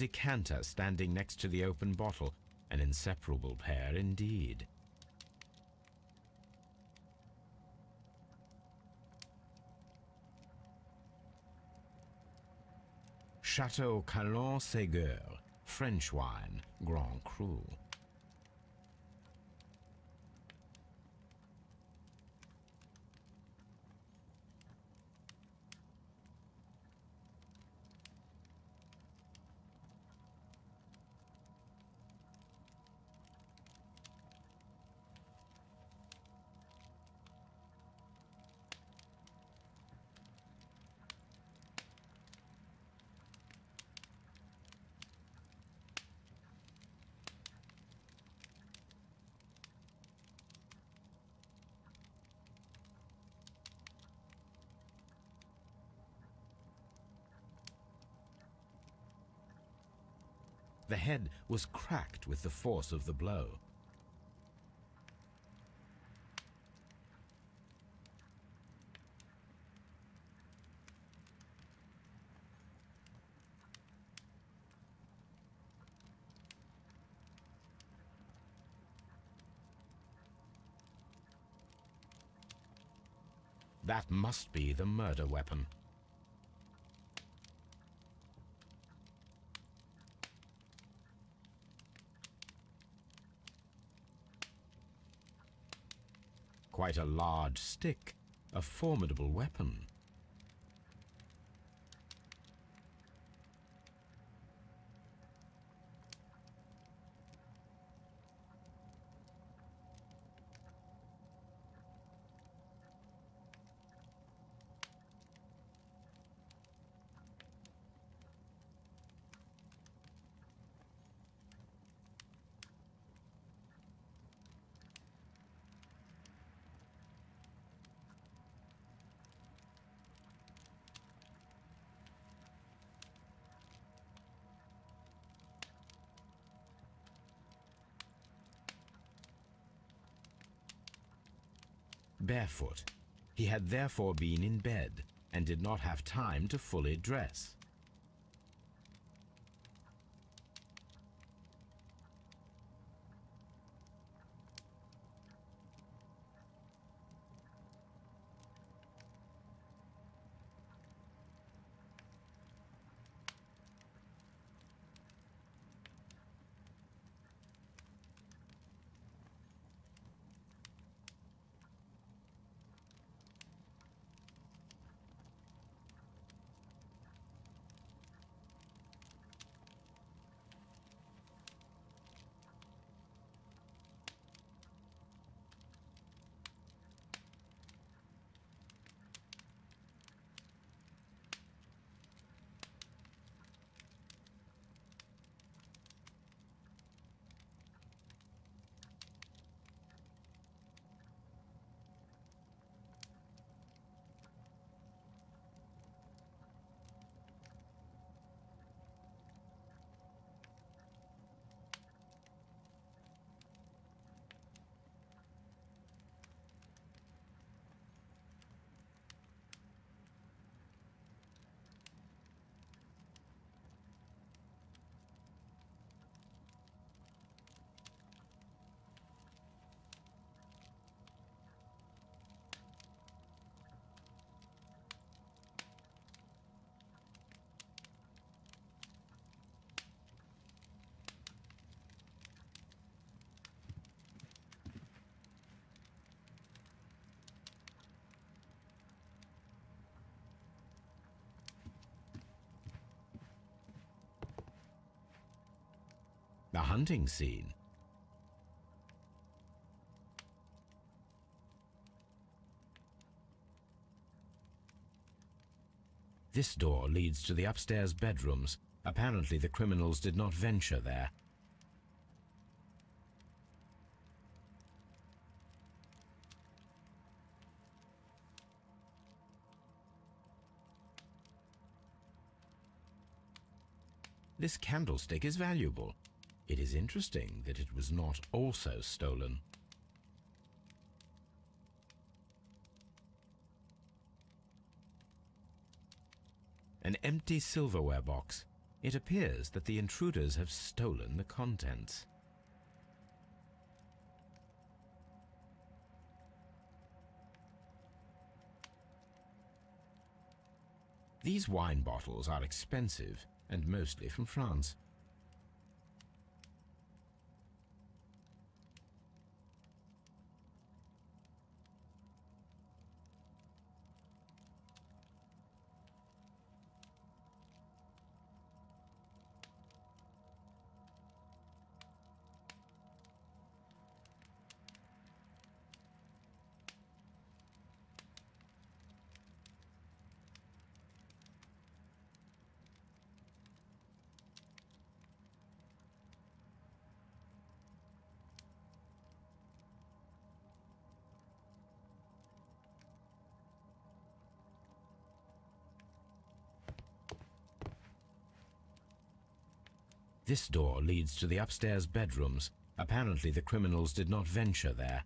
decanter standing next to the open bottle, an inseparable pair indeed. Chateau Calon Ségur, French wine, Grand Cru. The head was cracked with the force of the blow. That must be the murder weapon. Quite a large stick, a formidable weapon. Barefoot. He had therefore been in bed and did not have time to fully dress. The hunting scene. This door leads to the upstairs bedrooms. Apparently the criminals did not venture there. This candlestick is valuable. It is interesting that it was not also stolen. An empty silverware box. It appears that the intruders have stolen the contents. These wine bottles are expensive and mostly from France. This door leads to the upstairs bedrooms. Apparently the criminals did not venture there.